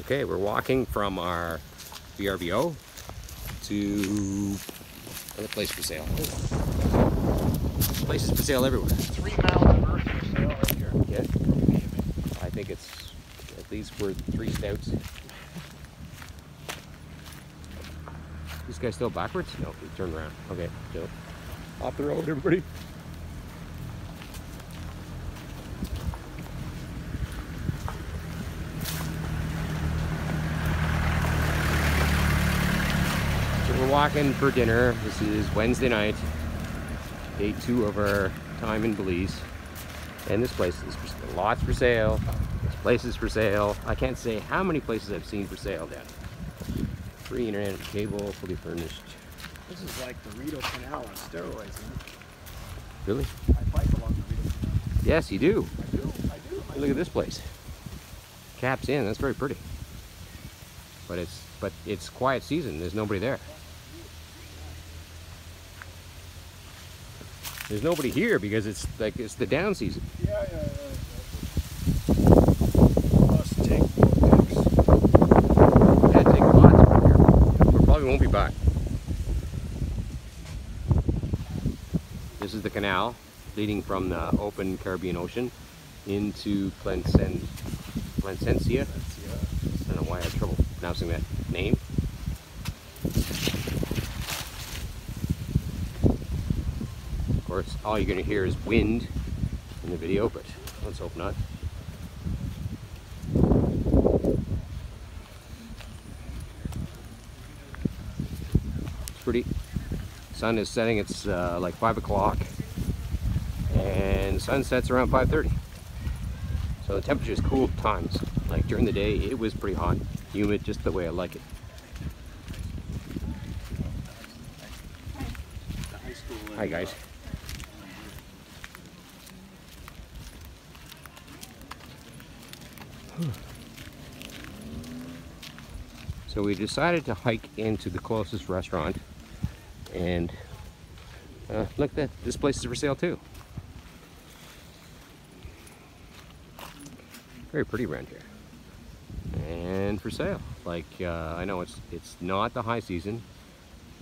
Okay, we're walking from our VRBO to another place for sale. Places for sale everywhere. Three miles of earth for sale right here. Yeah. I think it's at least worth three stouts. This guy's still backwards? No, he turned around. Okay, so off the road, everybody. Walking for dinner. This is Wednesday night, day two of our time in Belize. And this place is for, lots for sale. There's places for sale. I can't say how many places I've seen for sale down. Free internet, cable, fully furnished. This is like the Rideau Canal on steroids. Isn't it? Really? I bike along the Rideau Canal. Yes, you do. I do. I do. I Look at this place. Caps in. That's very pretty. But it's but it's quiet season. There's nobody there. There's nobody here because it's like it's the down season. Yeah, yeah, yeah. Must take photos. Had to take lots from here. We probably won't be back. This is the canal leading from the open Caribbean Ocean into Plancen yeah. I don't know why I have trouble pronouncing that name. All you're going to hear is wind in the video, but let's hope not. It's pretty. Sun is setting. It's uh, like five o'clock, and sun sets around 5:30. So the temperature is cool times. Like during the day, it was pretty hot, humid, just the way I like it. Hi guys. So we decided to hike into the closest restaurant, and uh, look, that this place is for sale too. Very pretty around here, and for sale. Like uh, I know it's it's not the high season.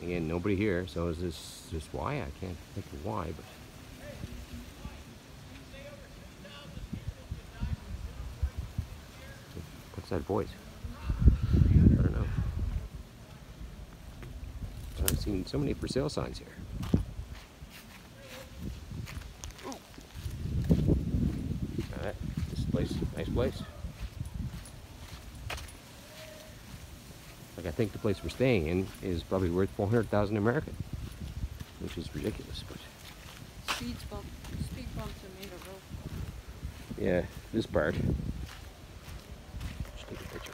Again, nobody here, so is this just why? I can't think of why, but. What's that voice? I don't know. I've seen so many for sale signs here. Alright, this place, nice place. Like I think the place we're staying in is probably worth 400,000 American, which is ridiculous, but Speed bump, speed bumps are made of rope. yeah, this part. Just take a picture.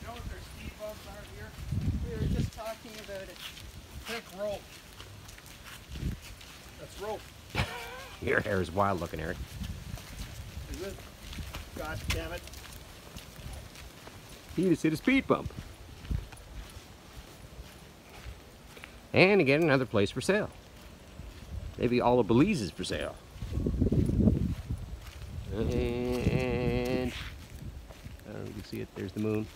You know what their speed bumps are here? We were just talking about it. Thick rope. That's rope. Your hair is wild looking, Eric. Is it? God damn it. He just hit a speed bump. And again, another place for sale. Maybe all of Belize is for sale. And I don't know if you can see it. There's the moon.